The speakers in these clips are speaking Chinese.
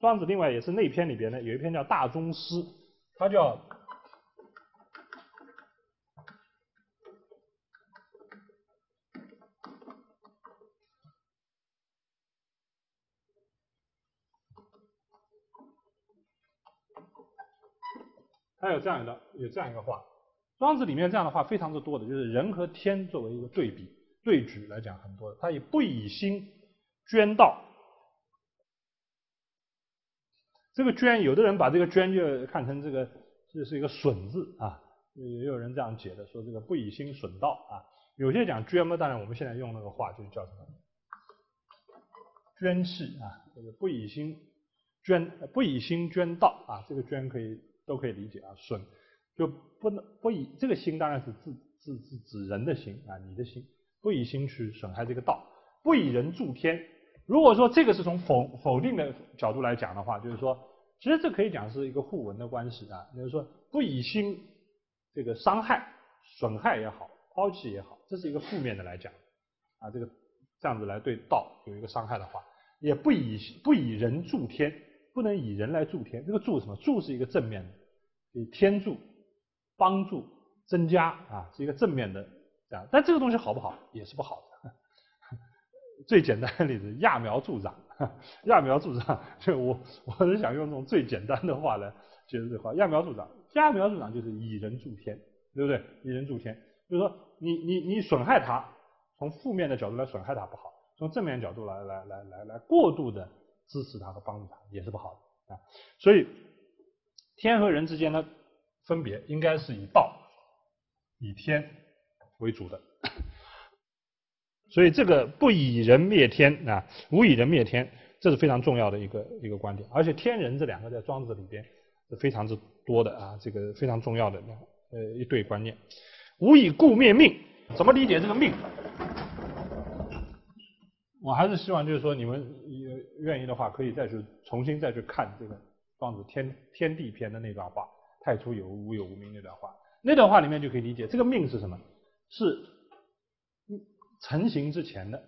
庄子另外也是内篇里边呢，有一篇叫《大宗师》，他叫。他有这样的有这样一个话，庄子里面这样的话非常之多的，就是人和天作为一个对比对举来讲很多的。他以不以心捐道，这个捐，有的人把这个捐就看成这个这是一个损字啊，也有人这样解的，说这个不以心损道啊。有些讲捐嘛，当然我们现在用那个话就叫什么捐弃啊，这个不以心捐不以心捐道啊，这个捐可以。都可以理解啊，损就不能不以这个心当然是自自自指人的心啊，你的心不以心去损害这个道，不以人助天。如果说这个是从否否定的角度来讲的话，就是说，其实这可以讲是一个互文的关系啊，就是说不以心这个伤害、损害也好，抛弃也好，这是一个负面的来讲啊，这个这样子来对道有一个伤害的话，也不以不以人助天，不能以人来助天，这个助什么？助是一个正面的。以天助、帮助、增加啊，是一个正面的这样。但这个东西好不好，也是不好的。最简单的例子，揠苗助长，揠苗助长，就我我是想用这种最简单的话来解释这话。揠苗助长，揠苗助长就是以人助天，对不对？以人助天，就是说你你你损害他，从负面的角度来损害他不好，从正面角度来来来来来过度的支持他和帮助他也是不好的啊。所以。天和人之间的分别，应该是以道、以天为主的。所以这个不以人灭天啊，无以人灭天，这是非常重要的一个一个观点。而且天人这两个在庄子里边是非常之多的啊，这个非常重要的呃一对观念。无以故灭命，怎么理解这个命？我还是希望就是说你们愿意的话，可以再去重新再去看这个。庄子天天地篇的那段话，太初有无，有无明那段话，那段话里面就可以理解，这个命是什么？是成形之前的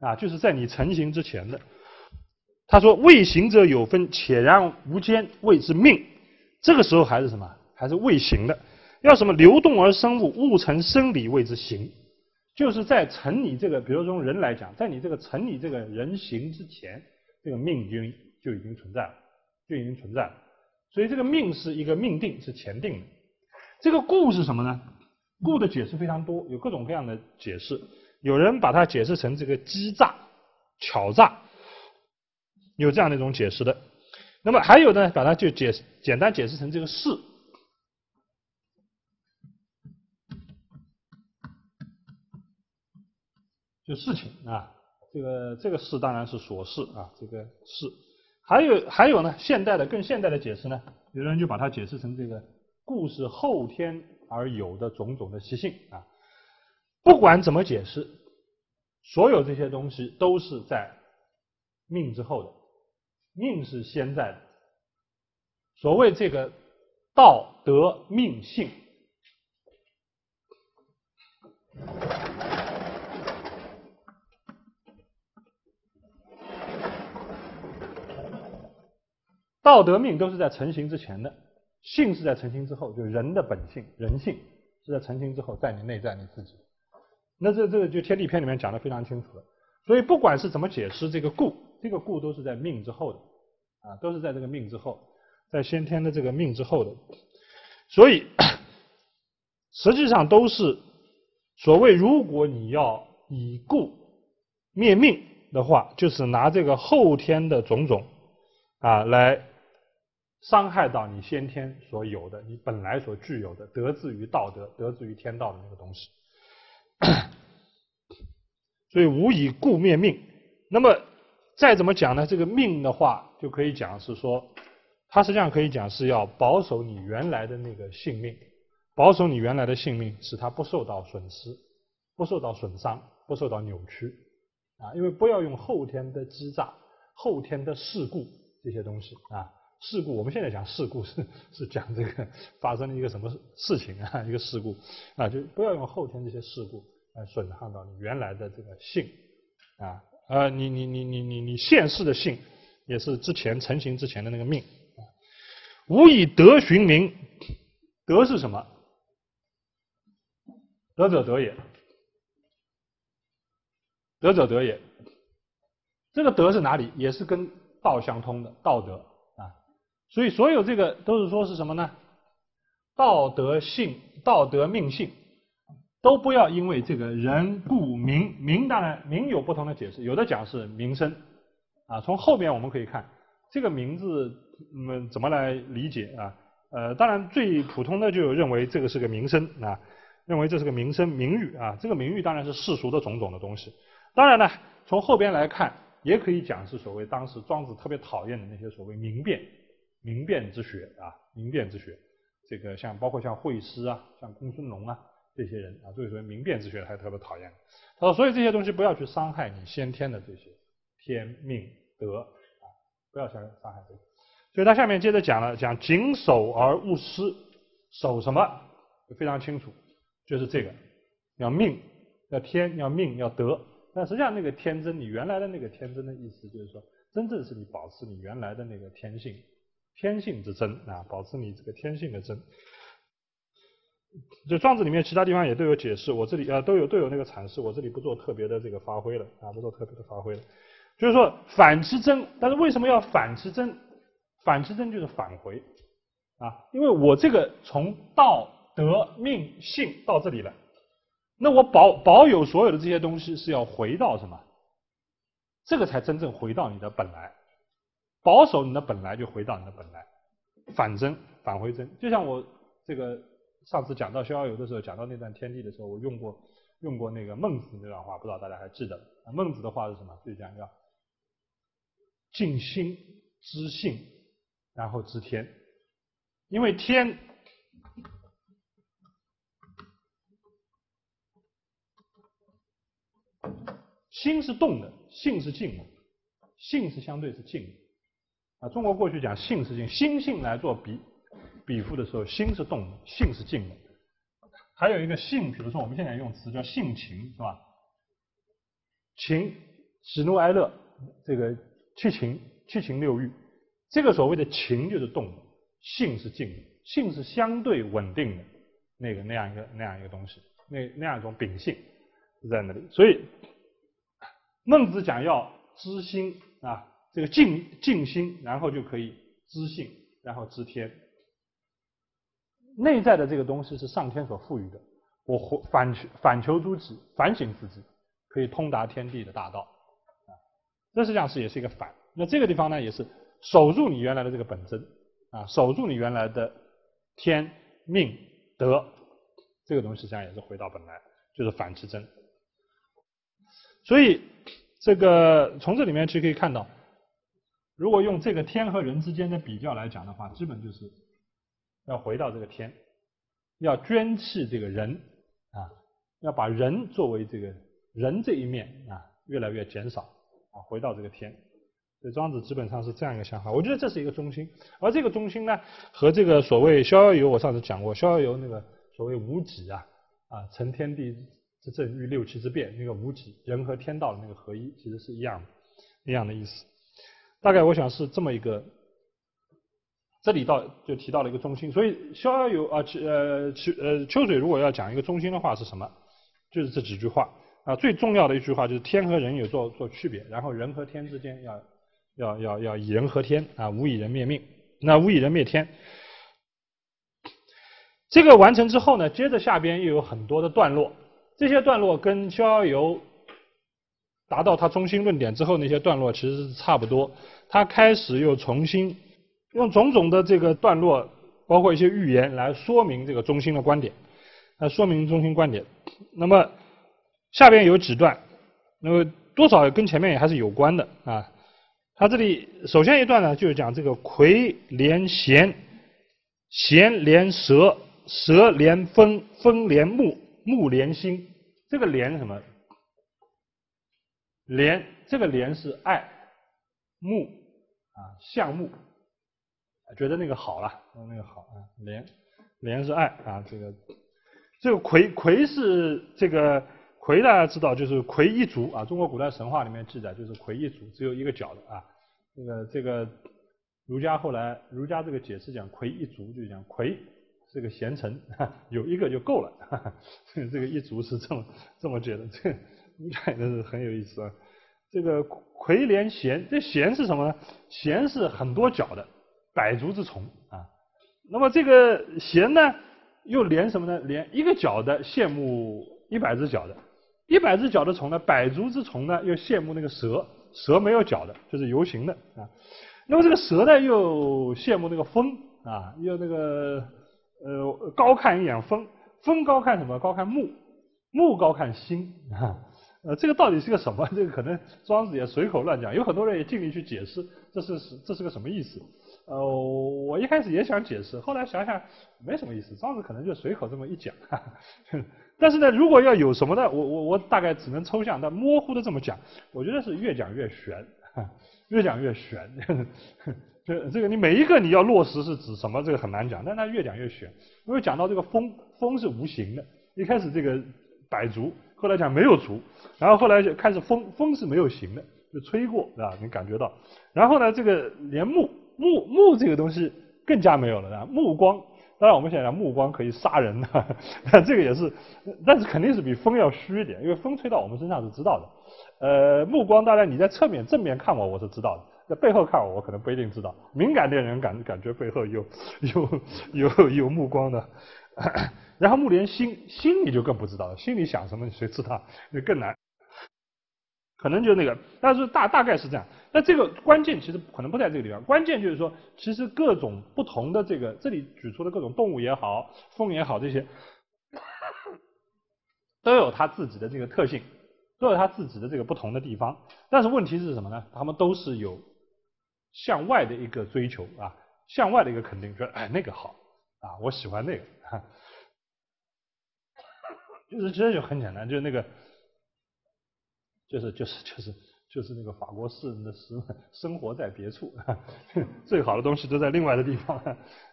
啊，就是在你成形之前的。他说：“未行者有分，且然无间，谓之命。”这个时候还是什么？还是未行的。要什么？流动而生物，物成生理，谓之行。就是在成你这个，比如说人来讲，在你这个成你这个人形之前，这个命就就已经存在了。就已经存在了，所以这个命是一个命定，是前定的。这个故是什么呢？故的解释非常多，有各种各样的解释。有人把它解释成这个机诈、巧诈，有这样的一种解释的。那么还有呢，把它就解简单解释成这个事，就事情啊。这个这个事当然是琐事啊，这个事。还有还有呢，现代的更现代的解释呢，有人就把它解释成这个故事后天而有的种种的习性啊。不管怎么解释，所有这些东西都是在命之后的，命是先在的。所谓这个道德命性。道德命都是在成型之前的，性是在成型之后，就人的本性、人性是在成型之后，在你内在你自己。那这这个就天地篇里面讲的非常清楚了。所以不管是怎么解释这个故，这个故都是在命之后的，啊，都是在这个命之后，在先天的这个命之后的。所以实际上都是所谓，如果你要以故灭命的话，就是拿这个后天的种种啊来。伤害到你先天所有的、你本来所具有的，得自于道德、得自于天道的那个东西。所以无以故灭命。那么再怎么讲呢？这个命的话，就可以讲是说，它实际上可以讲是要保守你原来的那个性命，保守你原来的性命，使它不受到损失、不受到损伤、不受到扭曲啊。因为不要用后天的欺诈、后天的事故这些东西啊。事故，我们现在讲事故是是讲这个发生了一个什么事情啊？一个事故啊，就不要用后天这些事故来损害到你原来的这个性啊，呃，你你你你你你现世的性也是之前成型之前的那个命。无以德寻名，德是什么？德者德也，德者德也。这个德是哪里？也是跟道相通的道德。所以所有这个都是说是什么呢？道德性、道德命性，都不要因为这个人故名名，当然名有不同的解释，有的讲是名声啊。从后边我们可以看这个名字，嗯，怎么来理解啊？呃，当然最普通的就认为这个是个名声啊，认为这是个名声名誉啊。这个名誉当然是世俗的种种的东西。当然呢，从后边来看，也可以讲是所谓当时庄子特别讨厌的那些所谓名辩、明辨之学啊，明辨之学。这个像包括像惠施啊，像公孙龙啊这些人啊，所以说明辨之学还特别讨厌。他说，所以这些东西不要去伤害你先天的这些天命德啊，不要想伤害这个。所以他下面接着讲了，讲谨守而勿失，守什么非常清楚，就是这个要命，要天，要命，要德。但实际上那个天真，你原来的那个天真的意思就是说，真正是你保持你原来的那个天性。天性之真啊，保持你这个天性的真。就庄子里面其他地方也都有解释，我这里啊都有都有那个阐释，我这里不做特别的这个发挥了啊，不做特别的发挥了。就是说反之真，但是为什么要反之真？反之真就是返回啊，因为我这个从道德命性到这里了，那我保保有所有的这些东西是要回到什么？这个才真正回到你的本来。保守你的本来就回到你的本来，反真返回真，就像我这个上次讲到逍遥游的时候，讲到那段天地的时候，我用过用过那个孟子那段话，不知道大家还记得？孟子的话是什么？就是讲要静心知性，然后知天，因为天心是动的，性是静的，性是相对是静的。啊，中国过去讲性是静，心性来做比比附的时候，心是动的，性是静的。还有一个性，比如说我们现在用词叫性情，是吧？情，喜怒哀乐，这个七情，七情六欲，这个所谓的情就是动的，性是静的，性是相对稳定的，那个那样一个那样一个东西，那那样一种秉性在那里。所以孟子讲要知心啊。这个静静心，然后就可以知性，然后知天。内在的这个东西是上天所赋予的，我反反求诸己，反省自己，可以通达天地的大道。啊，这实际上是也是一个反。那这个地方呢，也是守住你原来的这个本真啊，守住你原来的天命德，这个东西实际上也是回到本来，就是反其真。所以这个从这里面其实可以看到。如果用这个天和人之间的比较来讲的话，基本就是要回到这个天，要捐弃这个人啊，要把人作为这个人这一面啊越来越减少啊，回到这个天。所以庄子基本上是这样一个想法，我觉得这是一个中心。而这个中心呢，和这个所谓逍遥游，我上次讲过，逍遥游那个所谓无己啊啊，成天地之正，遇六气之变，那个无己，人和天道的那个合一，其实是一样的，一样的意思。大概我想是这么一个，这里到就提到了一个中心，所以逍遥游啊，呃秋呃秋水如果要讲一个中心的话是什么？就是这几句话啊，最重要的一句话就是天和人有做做区别，然后人和天之间要要要要以人和天啊，无以人灭命，那无以人灭天。这个完成之后呢，接着下边又有很多的段落，这些段落跟逍遥游。达到他中心论点之后，那些段落其实是差不多。他开始又重新用种种的这个段落，包括一些寓言来说明这个中心的观点，来说明中心观点。那么下边有几段，那么多少跟前面也还是有关的啊。他这里首先一段呢，就是讲这个葵连弦，弦连蛇，蛇连风，风连木，木连心。这个连什么？莲，这个莲是爱木啊，项目，觉得那个好了，那个好啊，莲，莲是爱啊，这个这个葵葵是这个葵，大家知道就是葵一族啊，中国古代神话里面记载就是葵一族，只有一个脚的啊，这个这个儒家后来儒家这个解释讲魁一族，就讲魁是个贤臣，有一个就够了。这个一族是这么这么觉得，这儒家也是很有意思啊。这个魁连弦，这弦是什么呢？弦是很多脚的百足之虫啊。那么这个弦呢，又连什么呢？连一个脚的羡慕一百只脚的，一百只脚的虫呢，百足之虫呢又羡慕那个蛇，蛇没有脚的，就是游行的啊。那么这个蛇呢又羡慕那个风啊，又那个呃高看一眼风，风高看什么？高看木，木高看心啊。呃，这个到底是个什么？这个可能庄子也随口乱讲，有很多人也尽力去解释，这是这是个什么意思？呃，我一开始也想解释，后来想想没什么意思，庄子可能就随口这么一讲。但是呢，如果要有什么呢？我我我大概只能抽象但模糊的这么讲，我觉得是越讲越玄，越讲越玄。这这个你每一个你要落实是指什么？这个很难讲，但它越讲越玄，因为讲到这个风，风是无形的，一开始这个百足。后来讲没有足，然后后来就开始风，风是没有形的，就吹过，是吧？你感觉到。然后呢，这个连目目目这个东西更加没有了，啊，目光。当然我们想想，目光可以杀人的，这个也是，但是肯定是比风要虚一点，因为风吹到我们身上是知道的。呃，目光当然你在侧面正面看我，我是知道的；在背后看我，我可能不一定知道。敏感的人感感觉背后有有有有目光的。然后木连心，心你就更不知道了，心里想什么谁知道？那更难，可能就那个，但是大大概是这样。那这个关键其实可能不在这个地方，关键就是说，其实各种不同的这个，这里举出的各种动物也好，风也好，这些 都有它自己的这个特性，都有它自己的这个不同的地方。但是问题是什么呢？它们都是有向外的一个追求啊，向外的一个肯定，说哎那个好啊，我喜欢那个。就是其实就很简单，就是那个，就是就是就是就是那个法国诗人的诗，生活在别处，最好的东西都在另外的地方，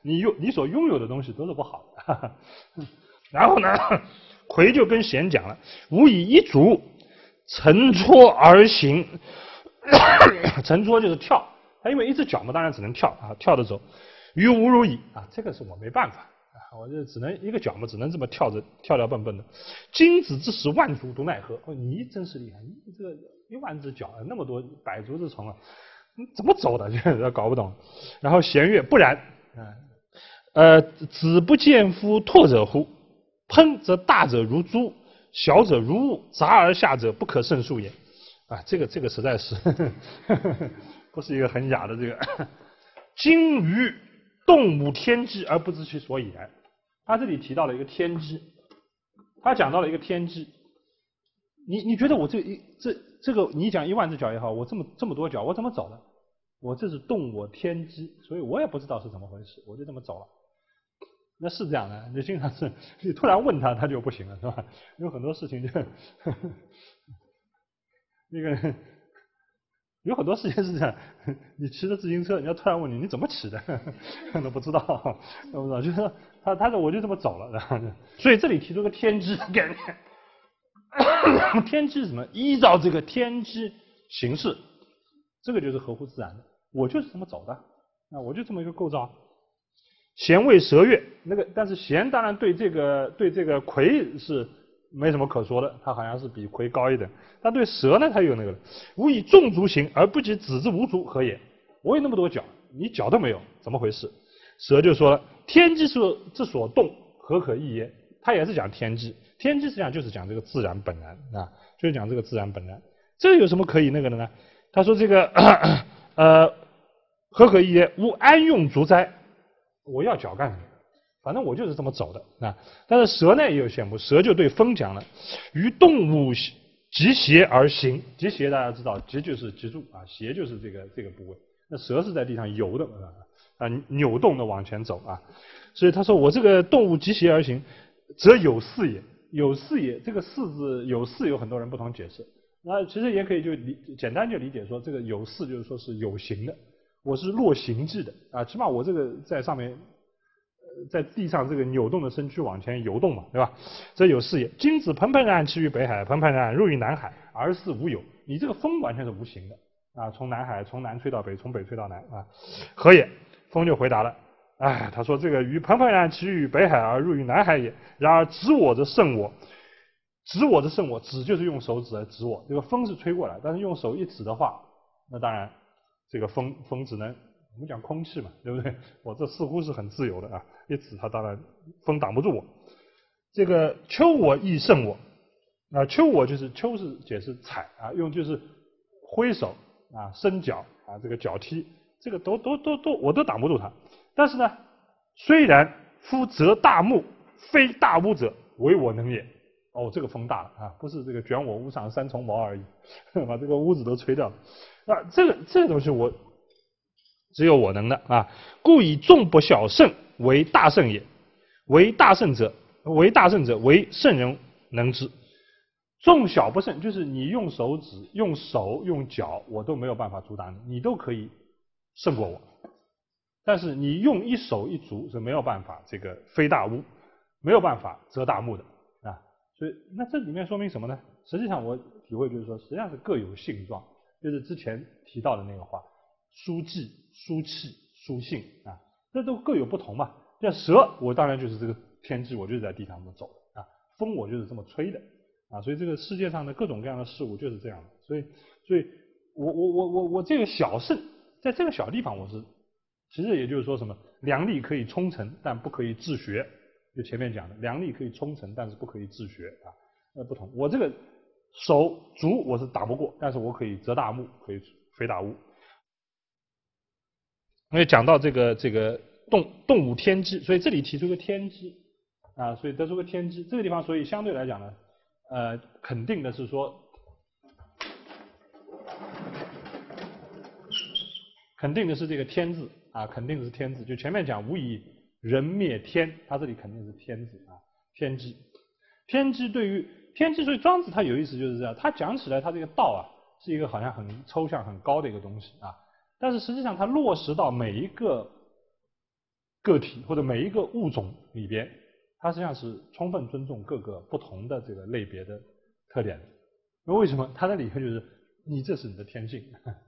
你拥你所拥有的东西都是不好的。然后呢，魁就跟贤讲了，吾以一足乘搓而行，乘搓就是跳，他因为一只脚嘛，当然只能跳啊，跳着走，于吾如矣啊，这个是我没办法。我就只能一个脚嘛，只能这么跳着跳跳蹦蹦的。金子之时，万足独奈何？哦，你真是厉害！你这个一万只脚，那么多百足之虫啊，你怎么走的？这搞不懂。然后弦月不然，啊，呃，子不见夫拓者乎？喷则大者如珠，小者如雾，杂而下者不可胜数也。啊，这个这个实在是 不是一个很雅的这个金鱼。动物天机而不知其所以然。他这里提到了一个天机，他讲到了一个天机。你你觉得我这一这这个你讲一万只脚也好，我这么这么多脚，我怎么走的？我这是动我天机，所以我也不知道是怎么回事，我就这么走了。那是这样的，你经常是你突然问他，他就不行了，是吧？有很多事情就呵 呵那个。有很多事情是这样，你骑着自行车，人家突然问你你怎么骑的，都不知道，都不知道，就是他他说我就这么走了，然后所以这里提出个天机概念，天机是什么？依照这个天机行事，这个就是合乎自然的，我就是这么走的，啊，我就这么一个构造。弦为蛇月，那个但是弦当然对这个对这个魁是。没什么可说的，它好像是比魁高一点。但对蛇呢，它有那个了。吾以众足行而不及子之无足，何也？我有那么多脚，你脚都没有，怎么回事？蛇就说了：天机所之所动，何可易耶？他也是讲天机，天机实际上就是讲这个自然本然啊，就是讲这个自然本然。这有什么可以那个的呢？他说这个 呃，何可易耶？吾安用足哉？我要脚干什么？反正我就是这么走的啊！但是蛇呢也有羡慕，蛇就对风讲了：“于动物及斜而行，及斜大家知道，疾就是脊柱啊，斜就是这个这个部位。那蛇是在地上游的啊，啊扭动的往前走啊。所以他说我这个动物及斜而行，则有四也。有四也，这个四字有四有很多人不同解释。那其实也可以就理简单就理解说，这个有四就是说是有形的，我是落形迹的啊，起码我这个在上面。在地上这个扭动的身躯往前游动嘛，对吧？这有视野。君子蓬蓬然起于北海，蓬蓬然入于南海，而是无有。你这个风完全是无形的啊，从南海从南吹到北，从北吹到南啊，何也？风就回答了，哎，他说这个鱼滂沱然其于北海而入于南海也。然而指我者胜我，指我者胜我，指就是用手指来指我。这个风是吹过来，但是用手一指的话，那当然这个风风只能我们讲空气嘛，对不对？我这似乎是很自由的啊，一指它当然风挡不住我。这个秋我亦胜我，啊，秋我就是秋是解释踩啊，用就是挥手。啊，伸脚啊，这个脚踢，这个都都都都，我都挡不住他。但是呢，虽然夫则大木，非大屋者，为我能也。哦，这个风大了啊，不是这个卷我屋上三重茅而已，把这个屋子都吹掉了。啊，这个这个东西我只有我能的啊，故以众不小胜为大胜也。为大胜者，为大胜者，为圣人能之。众小不胜，就是你用手指、用手、用脚，我都没有办法阻挡你，你都可以胜过我。但是你用一手一足是没有办法这个飞大屋，没有办法遮大木的啊。所以那这里面说明什么呢？实际上我体会就是说，实际上是各有性状，就是之前提到的那个话：书记、书气、书性啊，这都各有不同嘛。像蛇，我当然就是这个天机，我就是在地上这么走啊；风，我就是这么吹的。啊，所以这个世界上的各种各样的事物就是这样的，所以，所以我我我我我这个小胜，在这个小地方我是，其实也就是说什么，良力可以冲成，但不可以自学，就前面讲的，良力可以冲成，但是不可以自学啊，那不同。我这个手足我是打不过，但是我可以折大木，可以飞大屋。因为讲到这个这个动动物天机，所以这里提出个天机啊，所以得出个天机，这个地方所以相对来讲呢。呃，肯定的是说，肯定的是这个天字啊，肯定的是天字。就前面讲无以人灭天，他这里肯定是天字啊，天机。天机对于天机，所以庄子他有意思就是这样，他讲起来他这个道啊，是一个好像很抽象、很高的一个东西啊，但是实际上它落实到每一个个体或者每一个物种里边。它实际上是充分尊重各个不同的这个类别的特点的。那为什么？它的理论就是，你这是你的天性，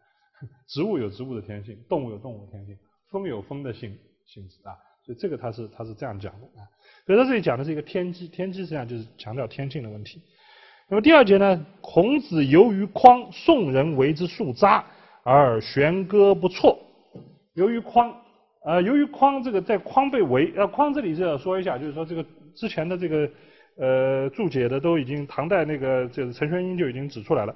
植物有植物的天性，动物有动物的天性，风有风的性性质啊。所以这个它是它是这样讲的啊。所以在这里讲的是一个天机，天机实际上就是强调天性的问题。那么第二节呢，孔子由于匡，宋人为之树扎而弦歌不辍。由于匡。呃，由于匡这个在匡被围，呃，匡这里是要说一下，就是说这个之前的这个呃注解的都已经唐代那个就是陈玄英就已经指出来了，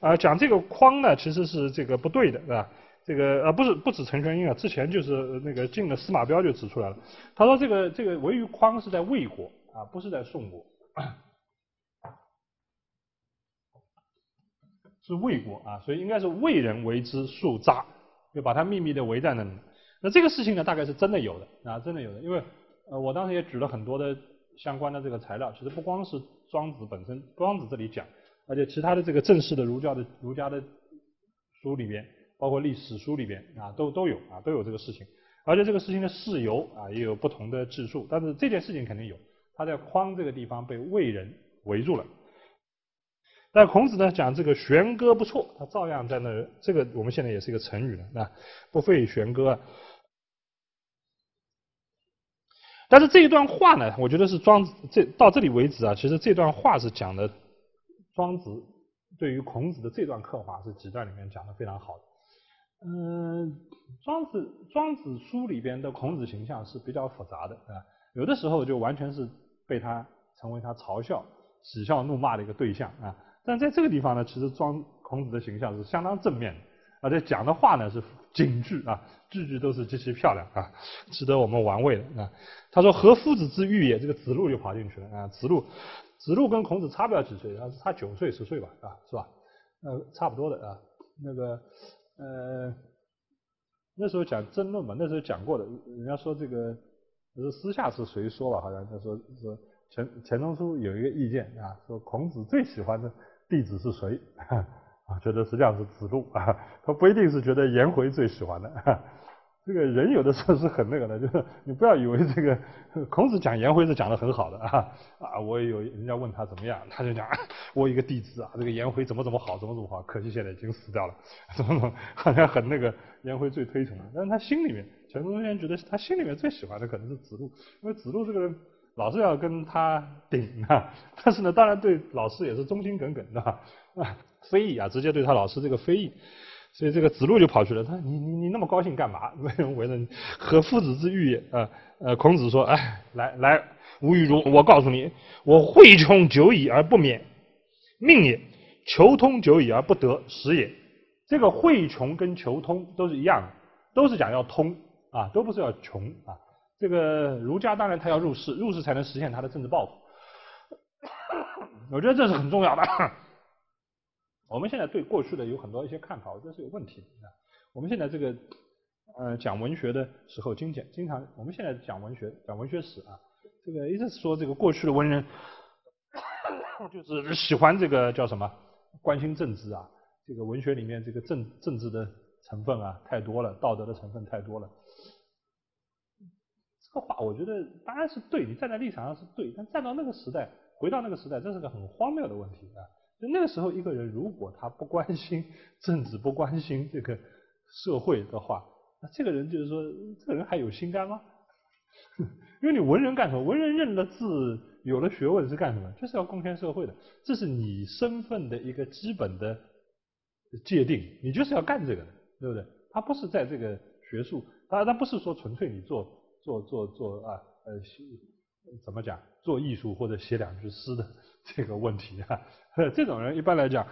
啊，讲这个匡呢其实是这个不对的，是吧？这个呃不是不止陈玄英啊，之前就是那个晋的司马彪就指出来了，他说这个这个围于匡是在魏国啊，不是在宋国，是魏国啊，所以应该是魏人为之树扎，就把它秘密的围在那里。那这个事情呢，大概是真的有的啊，真的有的，因为呃，我当时也举了很多的相关的这个材料，其实不光是庄子本身，庄子这里讲，而且其他的这个正式的儒教的儒家的书里边，包括历史书里边啊，都都有啊，都有这个事情，而且这个事情的事由啊，也有不同的记述，但是这件事情肯定有，他在匡这个地方被魏人围住了。但孔子呢讲这个弦歌不错，他照样在那，这个我们现在也是一个成语了，那不费弦歌啊。但是这一段话呢，我觉得是庄子这到这里为止啊，其实这段话是讲的庄子对于孔子的这段刻画是几段里面讲的非常好的。嗯，庄子庄子书里边的孔子形象是比较复杂的啊，有的时候就完全是被他成为他嘲笑、喜笑怒骂的一个对象啊。但在这个地方呢，其实庄孔子的形象是相当正面的，而且讲的话呢是警句啊。句句都是极其漂亮啊，值得我们玩味的啊。他说：“何夫子之欲也？”这个子路就跑进去了啊。子路，子路跟孔子差不了几岁，他差九岁十岁吧，啊，是吧？呃，差不多的啊。那个呃，那时候讲争论嘛，那时候讲过的。人家说这个，是私下是谁说吧？好像他说说钱钱钟书有一个意见啊，说孔子最喜欢的弟子是谁？啊，觉得实际上是子路啊，他不一定是觉得颜回最喜欢的。这个人有的时候是很那个的，就是你不要以为这个孔子讲颜回是讲的很好的啊啊！我也有人家问他怎么样，他就讲我一个弟子啊，这个颜回怎么怎么好，怎么怎么好，可惜现在已经死掉了，怎么怎么好像很那个颜回最推崇的，但是他心里面，钱钟书先觉得他心里面最喜欢的可能是子路，因为子路这个人老是要跟他顶啊，但是呢，当然对老师也是忠心耿耿的 啊，非议啊，直接对他老师这个非议。所以这个子路就跑去了，他：“你你你那么高兴干嘛？为人为人何夫子之欲也？”啊呃，孔子说：“哎，来来，吴玉如，我告诉你，我会穷久矣而不免，命也；求通久矣而不得，时也。这个会穷跟求通都是一样的，都是讲要通啊，都不是要穷啊。这个儒家当然他要入世，入世才能实现他的政治抱负。我觉得这是很重要的。”我们现在对过去的有很多一些看法，我觉得是有问题的。我们现在这个呃讲文学的时候，经常经常我们现在讲文学讲文学史啊，这个一直说这个过去的文人 就是喜欢这个叫什么关心政治啊，这个文学里面这个政政治的成分啊太多了，道德的成分太多了。话我觉得当然是对，你站在立场上是对，但站到那个时代，回到那个时代，这是个很荒谬的问题啊。就那个时候，一个人如果他不关心政治，不关心这个社会的话，那这个人就是说，这个人还有心肝吗？因为你文人干什么？文人认了字，有了学问是干什么？就是要贡献社会的，这是你身份的一个基本的界定，你就是要干这个的，对不对？他不是在这个学术，他他不是说纯粹你做做做做啊呃，怎么讲？做艺术或者写两句诗的这个问题啊。这种人一般来讲，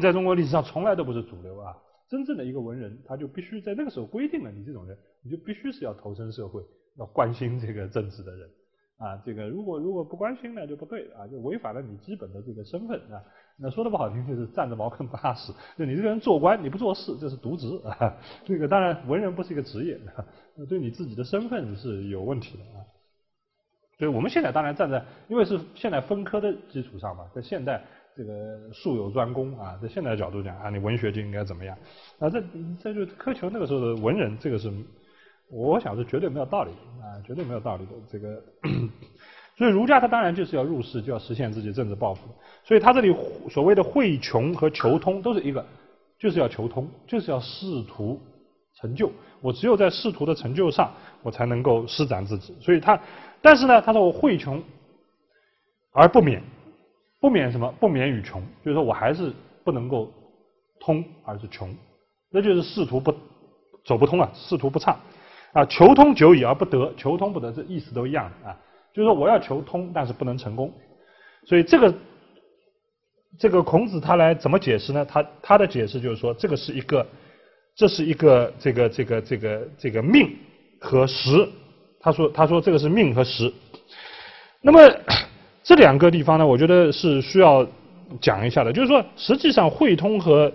在中国历史上从来都不是主流啊。真正的一个文人，他就必须在那个时候规定了，你这种人，你就必须是要投身社会，要关心这个政治的人啊。这个如果如果不关心呢，就不对啊，就违反了你基本的这个身份啊。那说的不好听，就是站着茅坑不拉屎。就你这个人做官，你不做事，这是渎职啊。这个当然，文人不是一个职业，那对你自己的身份是有问题的啊。所以我们现在当然站在，因为是现在分科的基础上嘛，在现代这个术有专攻啊，在现代角度讲啊，你文学就应该怎么样啊？这这就苛求那个时候的文人，这个是我想是绝对没有道理啊，绝对没有道理的这个。所以儒家他当然就是要入世，就要实现自己政治抱负。所以他这里所谓的会穷和求通都是一个，就是要求通，就是要仕途成就。我只有在仕途的成就上，我才能够施展自己。所以他。但是呢，他说我会穷而不免，不免什么？不免于穷，就是说我还是不能够通，而是穷，那就是仕途不走不通了，仕途不畅啊。求通久矣而不得，求通不得，这意思都一样啊。就是说我要求通，但是不能成功。所以这个这个孔子他来怎么解释呢？他他的解释就是说，这个是一个，这是一个这个这个这个这个命和时。他说：“他说这个是命和时。那么这两个地方呢，我觉得是需要讲一下的。就是说，实际上会通和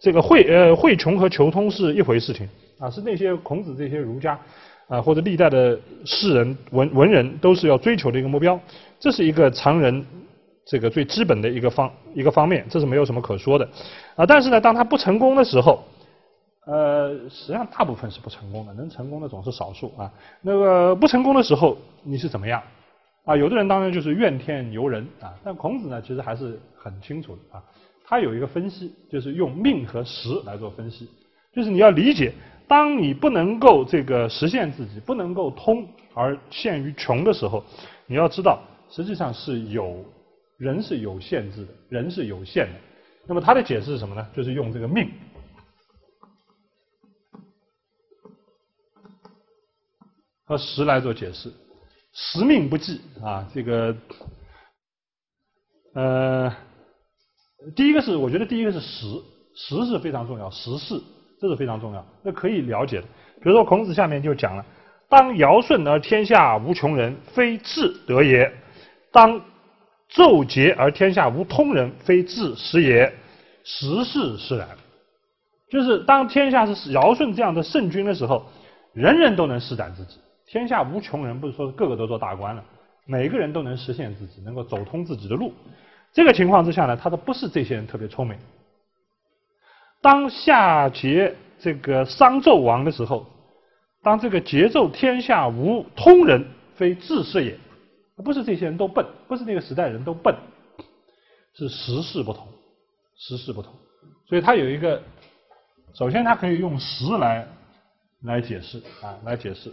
这个会呃会穷和求通是一回事情啊，是那些孔子这些儒家啊或者历代的士人文文人都是要追求的一个目标。这是一个常人这个最基本的一个方一个方面，这是没有什么可说的啊。但是呢，当他不成功的时候。”呃，实际上大部分是不成功的，能成功的总是少数啊。那个不成功的时候，你是怎么样？啊，有的人当然就是怨天尤人啊。但孔子呢，其实还是很清楚的啊。他有一个分析，就是用命和时来做分析，就是你要理解，当你不能够这个实现自己，不能够通而陷于穷的时候，你要知道，实际上是有人是有限制的，人是有限的。那么他的解释是什么呢？就是用这个命。和时来做解释，时命不济啊，这个呃，第一个是我觉得第一个是时，时是非常重要，时事这是非常重要，那可以了解的。比如说孔子下面就讲了：当尧舜而天下无穷人，非智德也；当纣节而天下无通人，非智识也。时势使然，就是当天下是尧舜这样的圣君的时候，人人都能施展自己。天下无穷人，不是说个个都做大官了，每个人都能实现自己，能够走通自己的路。这个情况之下呢，他说不是这些人特别聪明。当夏桀这个商纣王的时候，当这个桀纣天下无通人，非智士也。不是这些人都笨，不是那个时代人都笨，是时势不同，时势不同。所以他有一个，首先他可以用时来来解释啊，来解释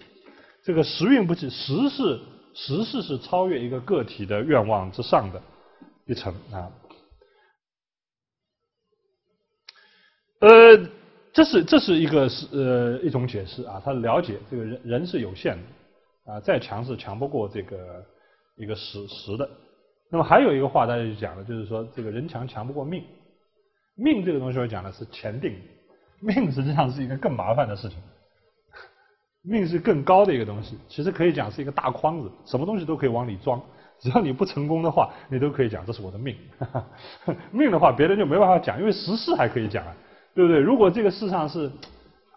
这个时运不济，时势时势是超越一个个体的愿望之上的一层啊。呃，这是这是一个是呃一种解释啊，他了解这个人人是有限的啊，再强是强不过这个一个实实的。那么还有一个话大家就讲了，就是说这个人强强不过命，命这个东西我讲的是前定，命实际上是一个更麻烦的事情，命是更高的一个东西，其实可以讲是一个大筐子，什么东西都可以往里装，只要你不成功的话，你都可以讲这是我的命。命的话，别人就没办法讲，因为实事还可以讲啊。对不对？如果这个世上是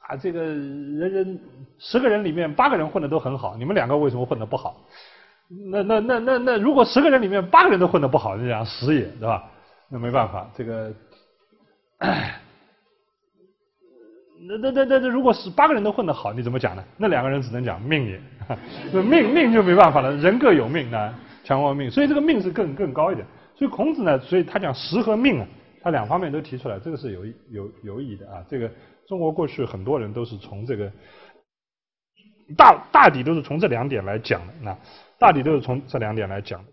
啊，这个人人十个人里面八个人混的都很好，你们两个为什么混的不好？那那那那那，如果十个人里面八个人都混的不好，你讲死也，对吧？那没办法，这个，那那那那那，如果是八个人都混得好，你怎么讲呢？那两个人只能讲命也，命命就没办法了，人各有命啊，强过命，所以这个命是更更高一点。所以孔子呢，所以他讲时和命啊。他两方面都提出来，这个是有有有意义的啊。这个中国过去很多人都是从这个大大抵都是从这两点来讲的，那大抵都是从这两点来讲的。